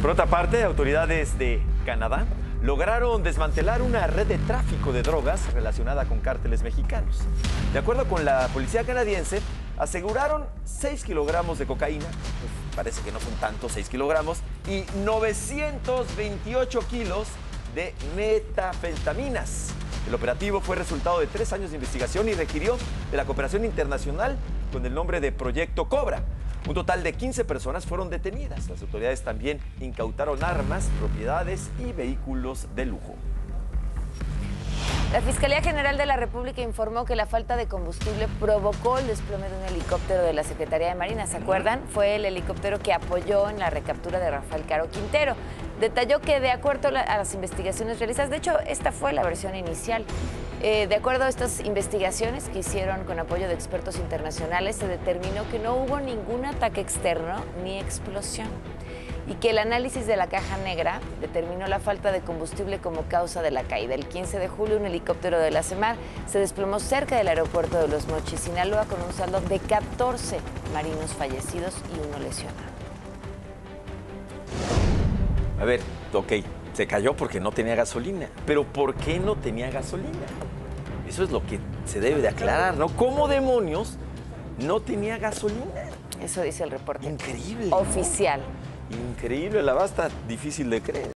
Por otra parte, autoridades de Canadá lograron desmantelar una red de tráfico de drogas relacionada con cárteles mexicanos. De acuerdo con la policía canadiense, aseguraron 6 kilogramos de cocaína, pues parece que no son tantos 6 kilogramos, y 928 kilos de metafentaminas. El operativo fue resultado de tres años de investigación y requirió de la cooperación internacional con el nombre de Proyecto Cobra. Un total de 15 personas fueron detenidas. Las autoridades también incautaron armas, propiedades y vehículos de lujo. La Fiscalía General de la República informó que la falta de combustible provocó el desplome de un helicóptero de la Secretaría de Marina. ¿Se acuerdan? Fue el helicóptero que apoyó en la recaptura de Rafael Caro Quintero. Detalló que de acuerdo a las investigaciones realizadas, de hecho esta fue la versión inicial, eh, de acuerdo a estas investigaciones que hicieron con apoyo de expertos internacionales, se determinó que no hubo ningún ataque externo ni explosión y que el análisis de la caja negra determinó la falta de combustible como causa de la caída. El 15 de julio, un helicóptero de la CEMAR se desplomó cerca del aeropuerto de Los Mochis, Sinaloa, con un saldo de 14 marinos fallecidos y uno lesionado. A ver, ok, se cayó porque no tenía gasolina, pero ¿por qué no tenía gasolina? Eso es lo que se debe de aclarar, ¿no? ¿Cómo demonios no tenía gasolina? Eso dice el reporte. Increíble. ¿no? Oficial. Increíble, la basta difícil de creer.